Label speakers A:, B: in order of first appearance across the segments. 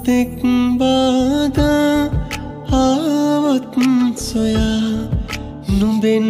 A: කුතෙක් බාදා ආවත් සොයා නුඹෙන්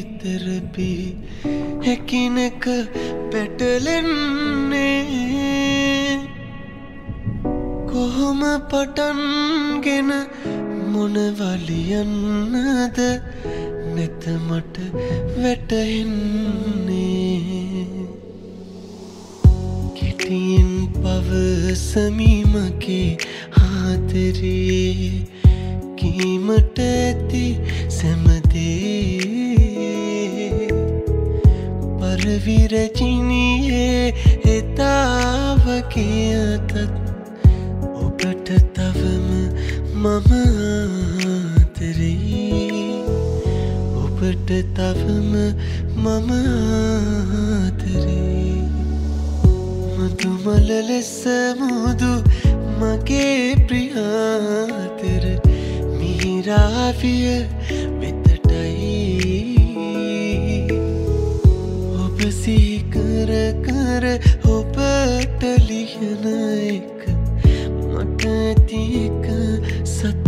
A: බිහිවීතරපි හැකිනක පැටලෙන්නේ. කොහොම පටන්ගෙන මොනවලියන්නද නැතමට වැටහෙන්නේ. කෙටියෙන් පවසමීමගේ ආතරේ කීමට ඇති සැමදේ. පරවිරචිනියේ එතාවගේ අතත් ඔබට තවම මම ආතරේ ඔබට තවම මම ආතරේ මතුමල ලෙස මුදු මගේ ප්‍රියාතර මිහිරාවිය සීකර කර ඔබට ලියන එක මට ඇතික සතුටයි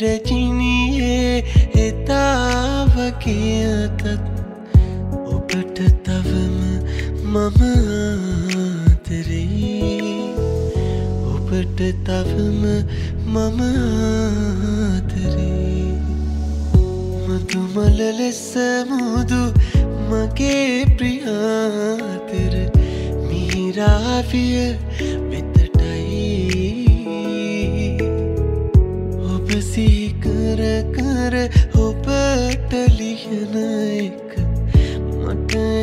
A: විරජිනියේ එතාවගේ අතත් ඔබට තවම මම ආතරේ ඔබට තවම මම ආතරේ මතුමල ලෙස මුදු මගේ ප්‍රියාතර මිහිරාවිය සීකර කර ඔබට ලියන එක මට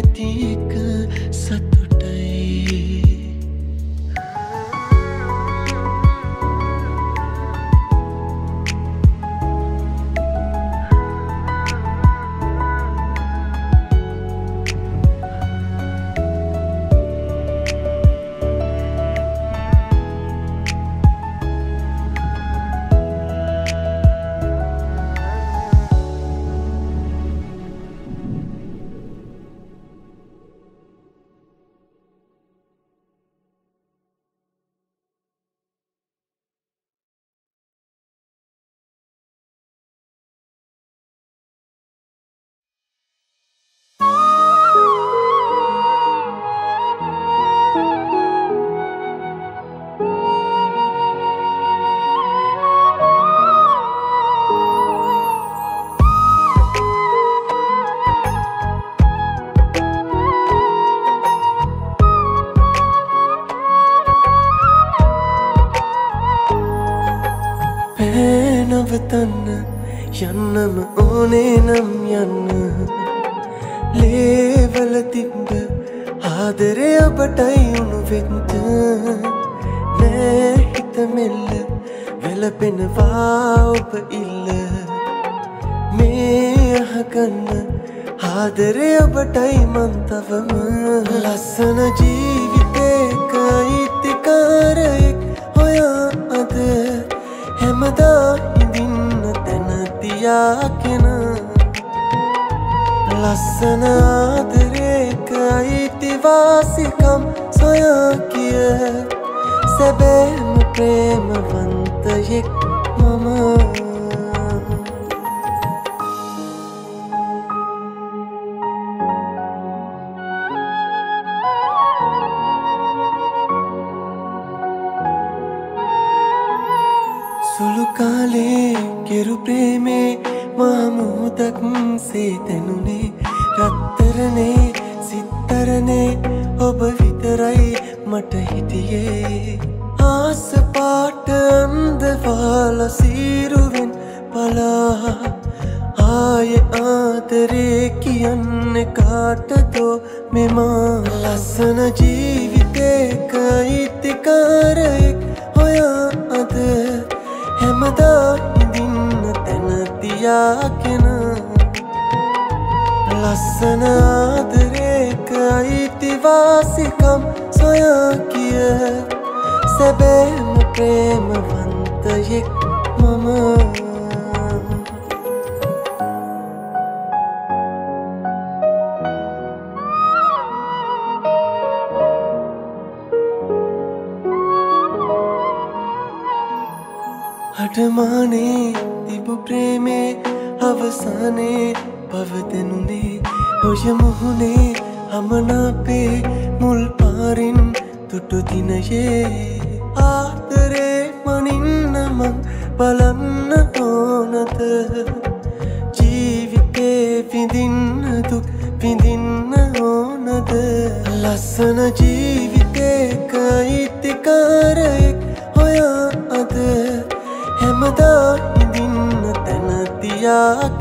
A: ආදරය ඔබටයි මන්තවම ලස්සන ජීවිතේක ඉතිකාරයෙක් හොයා අද හැමදා ඉඳින්න තැන තියාගෙන ලස්සන ආදරේක අයිතිවාසිකම් සොයා කිය සැබෑම ප්‍රේමවන්තයෙක් තියාගෙන ලස්සන ආදරේක අයිතිවාසිකම් සොයා කිය සැබෑම ප්‍රේමවන්තයෙක් මම. අටමානේ තිබු ප්‍රේමේ අවසානේ පවතනුනේ ඔය මුහුණේ අමනාපේ මුල් පාරින් තුටු දිනයේ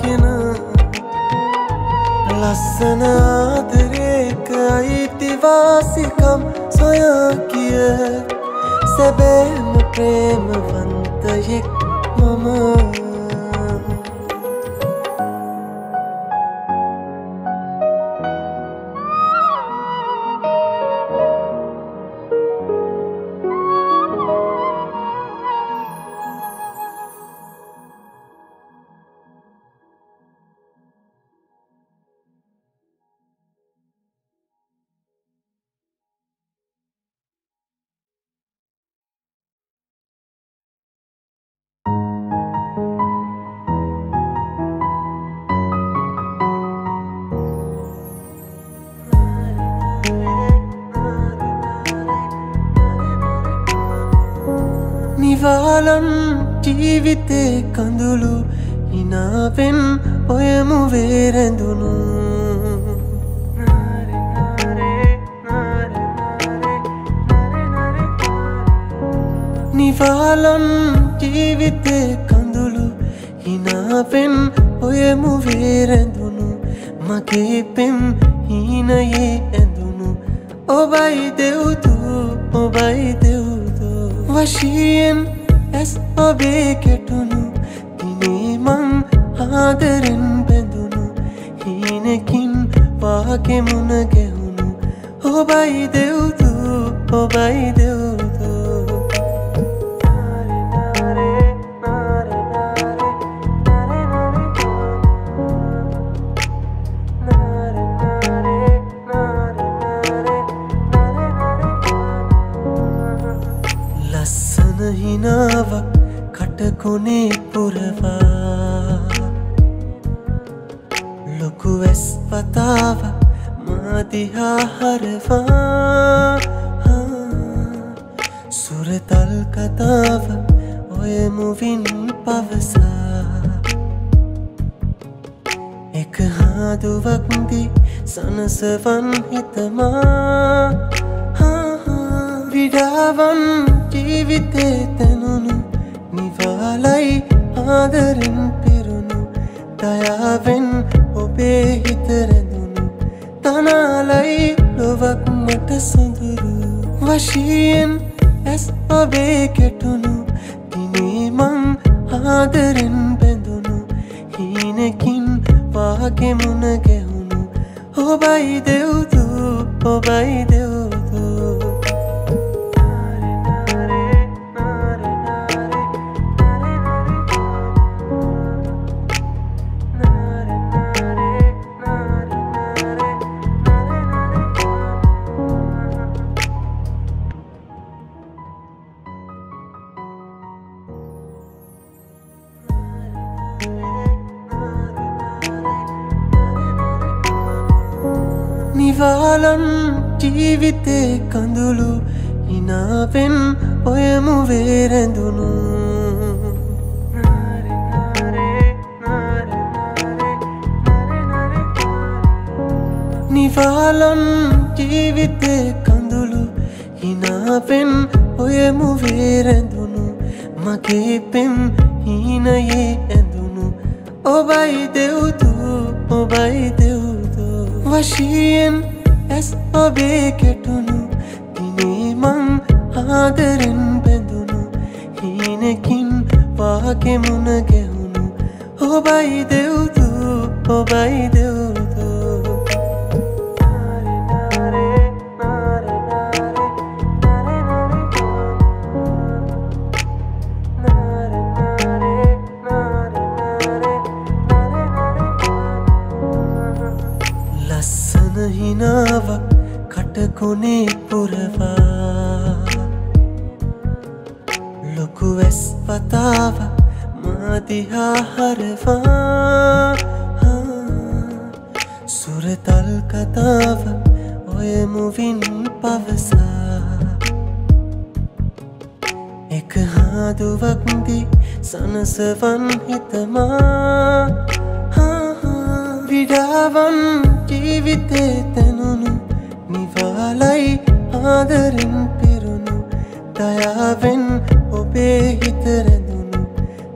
A: තියාගෙන ලස්සන ආදරේක අයිතිවාසිකම් සොයා කිය සැබෑම ප්‍රේමවන්තයෙක් මම. හිනාවෙන් ඔයමු වේරැඳුණු. නිවාලන් ජීවිතේ කඳුළු හිනාවෙන් ඔයමු වේරැඳුණු. මගේ පෙම් හීනයේ ඇඳුණු. ඔබයි දෙව්තු ඔබයි දෙව්තු වශයෙන් ඇස් ඔබේ කෙටුණු. දිනේමං ආදරෙන් බැඳුණු හීනකින් වාගෙමුණ ගැහුණු ඔබයි දෙව්තු ඔබයි දෙව්තු. ඔය මුවින් පවසා එක හාදුවක්දි සනසවන් හිතමා විඩාවන් ජීවිතේ තැනුණු නිවාලයි ආදරෙන් පිරුණු දයාවෙන් ඔබේ හිතරැඳුණු තනාලයි ලොවක් මට සොඳුරු වශයෙන් ඇස් ඔබේ කෙටුණු දිනේමං ආදරෙන් බැඳුණු හීනකින් වාගෙමුණ ගැහුණු ඔබයි දෙව්තු ඔබයි දෙව්තු. නිවාලන් ජීවිතේ කඳුළු හිනාවෙන් ඔයමු වේරැඳුණු. නිවාලන් ජීවිතේ කඳුළු හිනාවෙන් ඔයමු වේරැඳුණු. මගේ පෙම් හීනයේ ඇඳුණු. ඔබයි දෙව්තු ඔබයි දෙව්තු වශයෙන් ඇස් ඔබේ කෙටුණු දිනේමං ආදරෙන් බැඳුණු හීනකින් වාගෙමුණ ගැහුණු. ඔබයි දෙව්තු ඔබයි දෙව්තු. පුරවා. ලොකු වැස් වතාව මාදිහා හරවා. සුරතල් කතාව ඔය මුවින් පවසා. එක හාදුවක්දි සනසවන් හිතමා. විඩාවන් ජීවිතේ තැනුණු නිවාලයි ආදරෙන් පිරුණු දයාවෙන් ඔබේ හිතරැඳුණු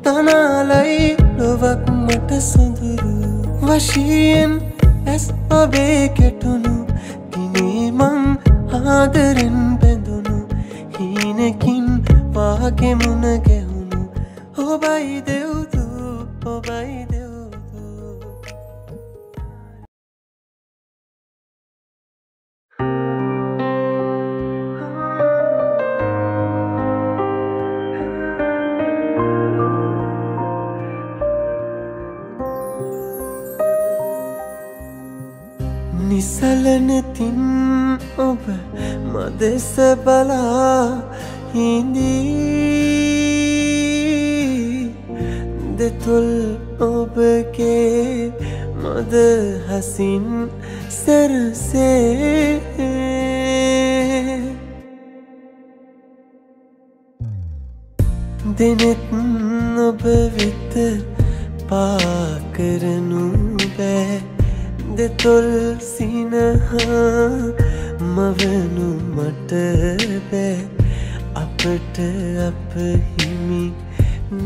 A: තනාලයි ලොවක් මට සොඳුරු වශයෙන් ඇස් ඔබේ කෙටුණු දිනේමං ආදරෙන් බැඳුණු හීනකින් වාගෙමුණ ගැහුණු. ඔබයි දෙව්තු ඔබයි නිසලනතින් ඔබ මදෙස බලා හිදී දෙතුල් ඔබගේ මද හසින් සැරසේ. දෙනෙත් ඔබ වෙත පාකරනු බෑ දෙතොල් සිනහා මවනු මට බෑ. අපට අප හිමි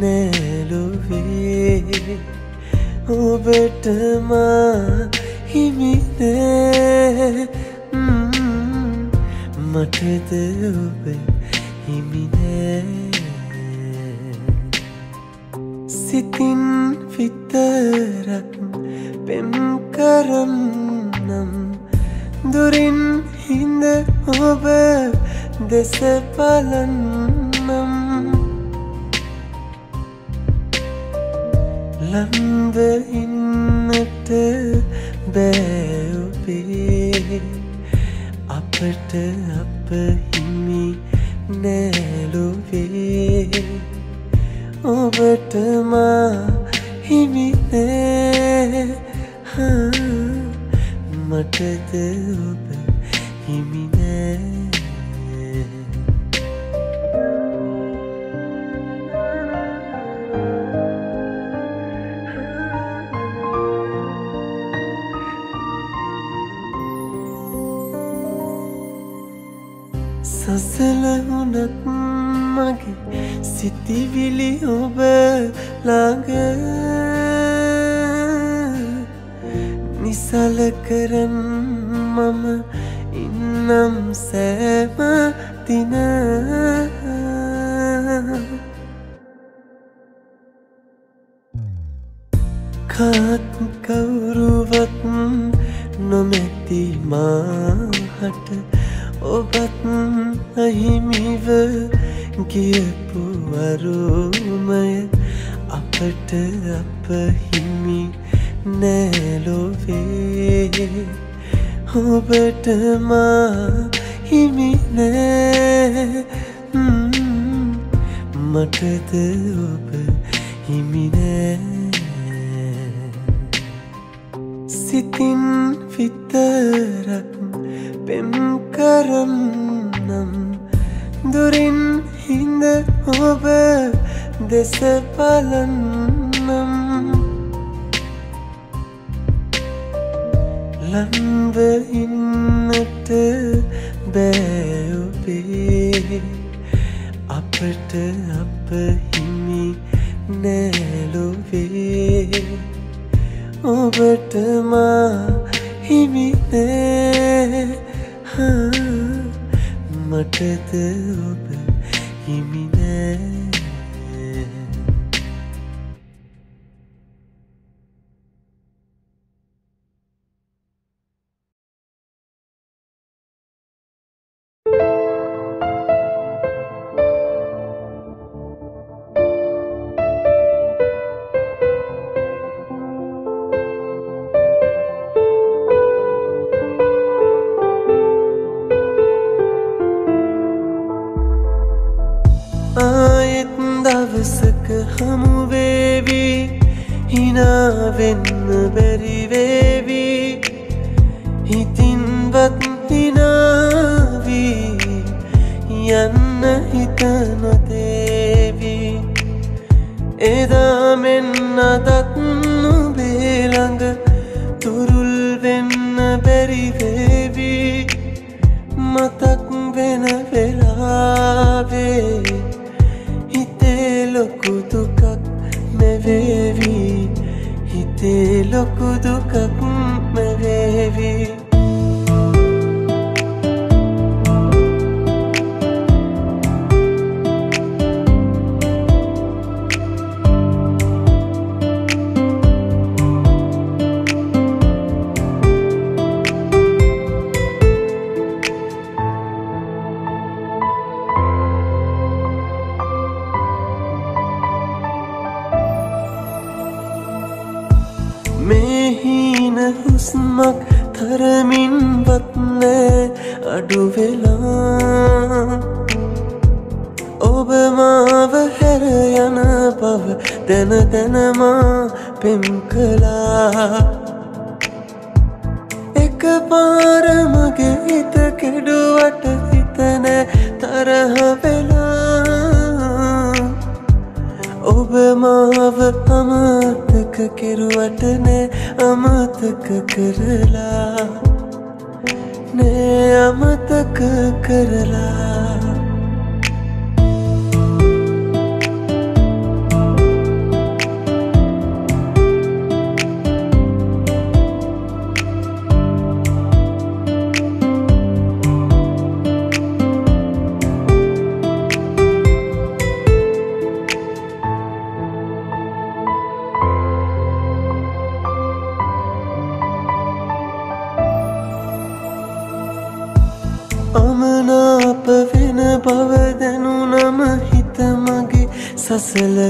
A: නෑලොවේ. ඔබටමා හිමිනෑ මටද ඔබ හිමිනෑ සිතින් විතරක් පෙම් කරන්නම් දුරින් හිඳ ඔබ දෙස බලන්නම් ළඟ ඉන්නට බෑඔබේ අපට අප හිමි නෑලොවේ ඔබටමා හිමිනෑ මටද ඔබ හිමිනෑ? සසලහුනත් මගේ සිතිවිලි ඔබ ළඟ දින කාත් කවුරුවත් නොමැති මාහට ඔබත් අහිමිව ගියපු අරුමය අපට අප හිමි නෑලොවේ ඔබටමා හිමි නෑ මටද ඔබ හිමිනෑ? සිතින් විතරක් පෙම් කරන්නම් දුරින් හිඳ ඔබ දෙස බලන්නම්. ළඟ ඉන්නට බෑඔබේ අපට අප හිමි නෑලොවේ. ඔබටමා හිමිනෑ මටද ඔබ හිමිනෑ වෙලා ඔබ මාව අමතක කෙරුවට නෑ අමතක කරලා නෑ අමතක කරලා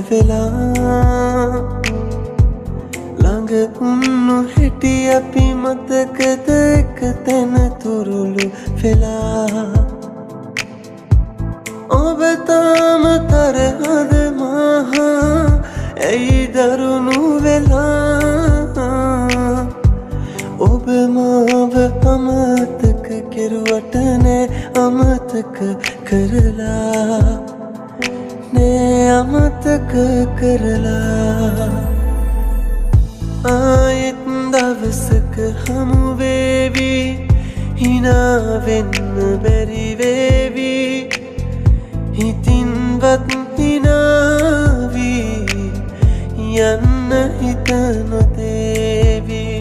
A: වෙලා ළඟ උන්නු හිටි අපි මතකද එක තැන තුරුළු වෙලා ඔබ තාම තරහද මහා ඇයි දරුණු වෙලා ඔබ මාව අමතක කෙරුවට නෑ අමතක කරලා. නෑ අමතක කරලා. ආයෙත් දවසක හමුවේවි හිනාවෙන්න බැරිවේවි හිතින්වත් හිනාවී යන්න හිත නොතේවී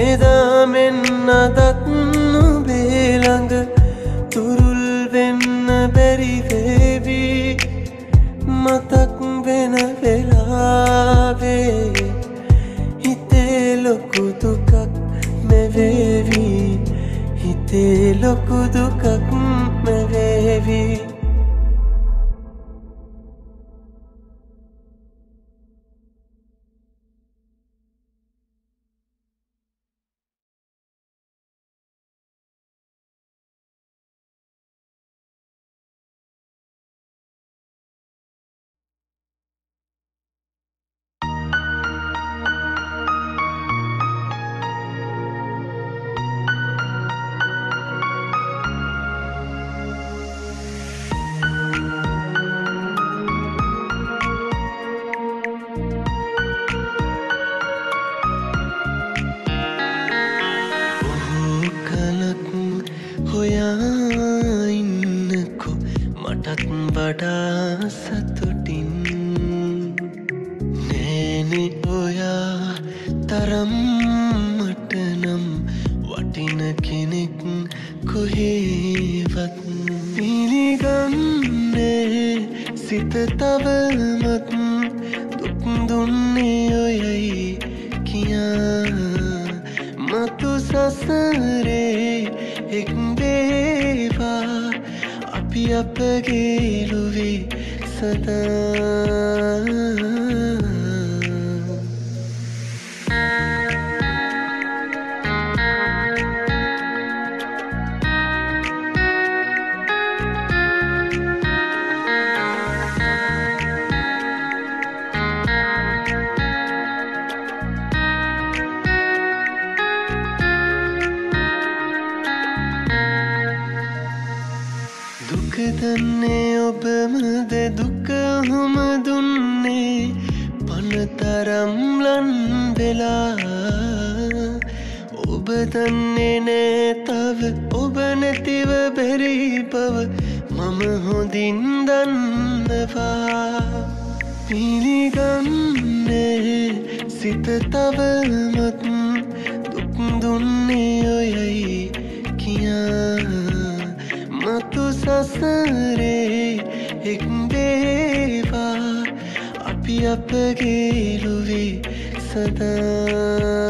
A: එදා මෙන්න දත්නු බේළඟ මතක් වෙන වෙලාවේ හිතේ ලොකු දුකක් මෙවේවි හිතේ ලොකු දුකක් මෙවේවී අපගේලුවේ සදා. වෙලා ඔබ දන්නේ නෑ තව ඔබ නැතිව බැරි බව මම හොඳින් දන්නවා. පිළිගන්නේ සිත තවමත් දුක් දුන්නේ ඔයයි කියා. මතු සසරේ එක්වේවා අපි අපගේලුවේ සදා sada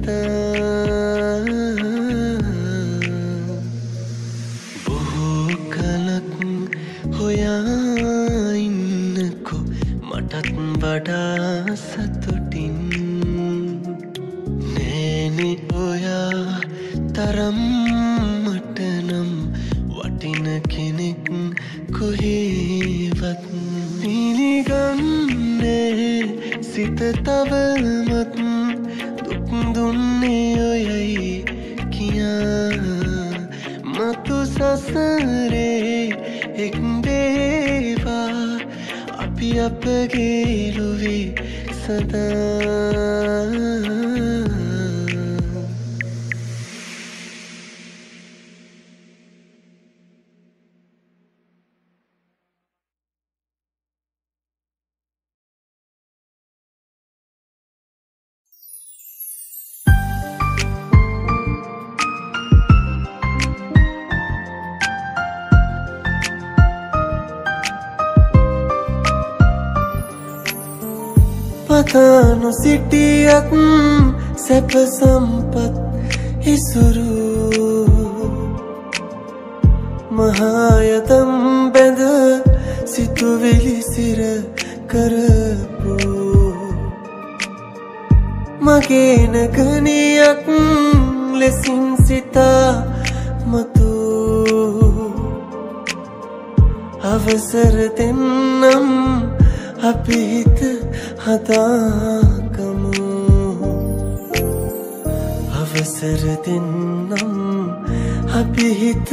A: සදා බොහෝ කලක් හොයා ඉන්නකො මටත් වඩා සතුටින්. නෑනෙ ඔයා තරම් මටනම් වටින කෙනෙක් කොහේවත් පිළිගන්නේ සිත තවමත් අපගේ ලොවේ සදා පතානො සිටියත් සැප සම්පත් හිසුරු මහායතම් බැඳ සිතුවිලි සිර කරපු. මගේනගනයක් ලෙසින් සිතා මතු. අවසර දෙන්නම් අපි හිත හදාකමු අවසර දෙන්නම් අපි හිත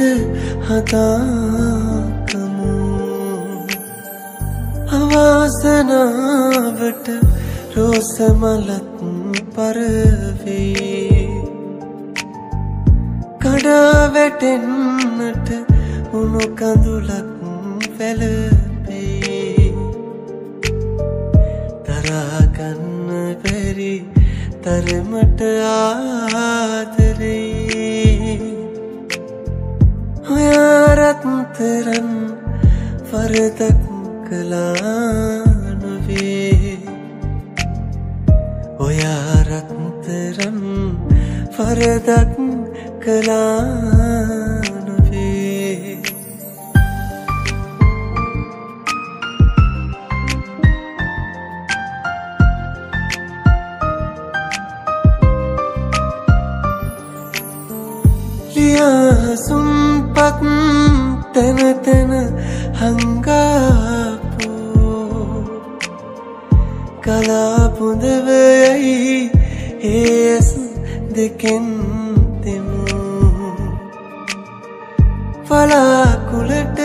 A: හදාකමු අවාසනාවට රෝසමලත් පරවේ. කඩා වැටෙන්නට උණු කඳුලක් වැලපේ තරමට ආදරේ. ඔයාරත්තරන් වරදක් කලානොවේ ඔයාරත්තරන් වරදක් කලානොවේ ලියසුම්පත් තැන තැන හංගාපෝ කලාපුදවයයි ඒස් දෙකෙන් දෙමු. පලාකුලටරේ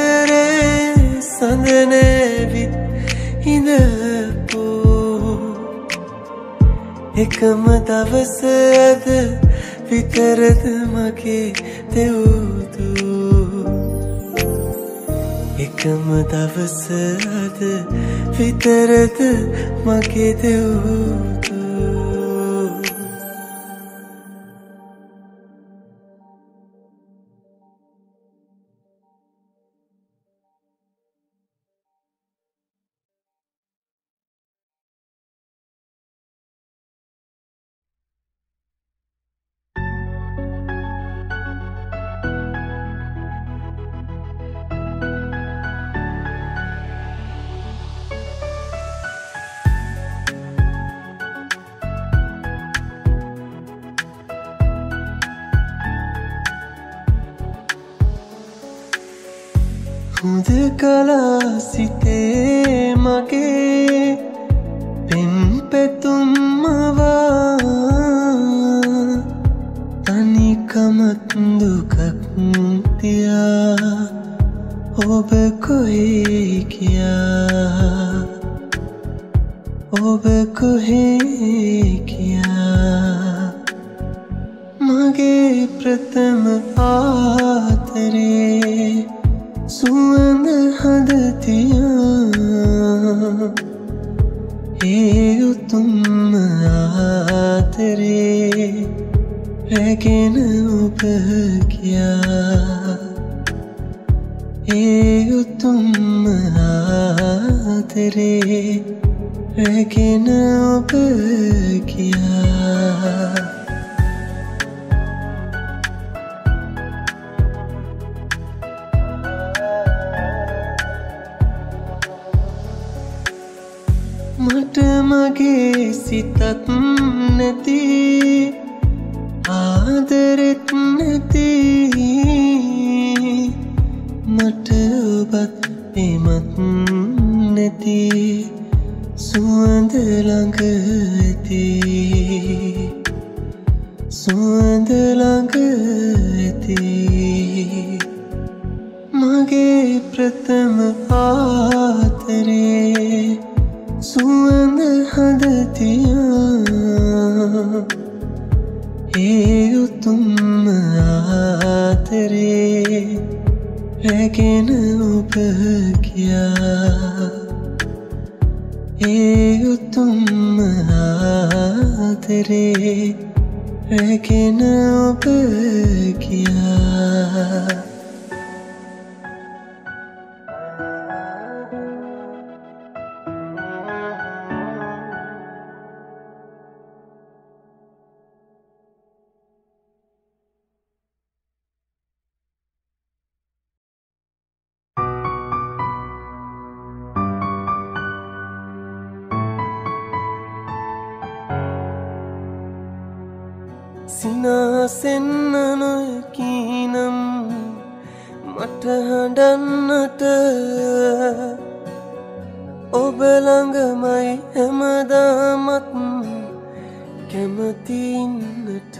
A: සඳනැවිත් හිඳපෝ එකම දවස ඇද විතරද මගේ දෙවුතු එකම දවසද විතරද මගේ දෙවුතු ඔබ කොහේ කියා ඔබ කොහේ කියා මගේ මගේ ප්‍රථම ආතරේ සුවඳ හදතියා ඒ උතුම්ම ආතරේ රැගෙන ඔබ කියා ඒ උතුම්ම ආතරේ රැගෙන ඔබ කියා. මට මගේ සිතත් නැති ආදරෙත් එමත් නැති සුවඳ ළඟ ඇති. සුවඳ ළඟ ඇති. මගේ ප්‍රථම ආතරේ සුවඳ හදතියා. ඒ උතුම්ම ආතරේ රැගෙන ඔබ කියා ඒ උතුම්ම ආතරේ රැගෙන ඔබ කියා සිනාසෙන්න නොයකීනම් මට හඬන්නට. ඔබ ළඟමයි හැමදාමත් කැමතින්නට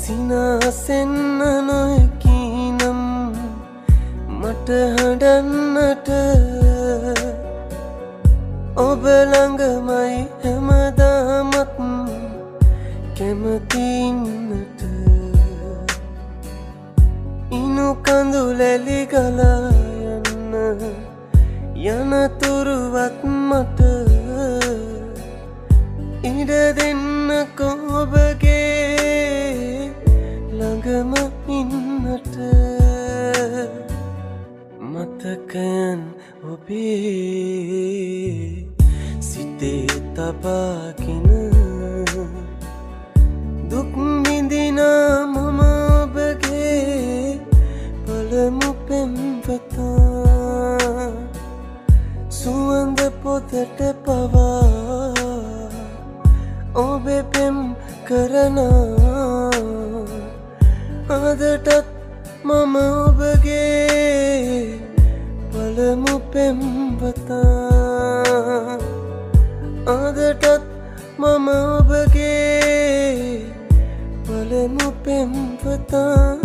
A: සිනාසෙන්න නොයකීනම් මට හඬන්නට. ඔබ ළඟමයි හැමදාමත් කැමතින්නට. ඉනු කඳුලැලි ගලා යන්න යනතුරුවත් මට. ඉඩ දෙන්න කෝබගේ ළඟම ඉන්නට. මතකයන් ඔබේ සිතේ තබාගෙන දුක්මිදිනා මම ඔබගේ පළමු පෙම්වතා. සුවඳ පොතට පවා ඔබේ පෙම් කරනා. පෙම්වතා අදටත් මම ඔබගේ පලමු පෙම්වතා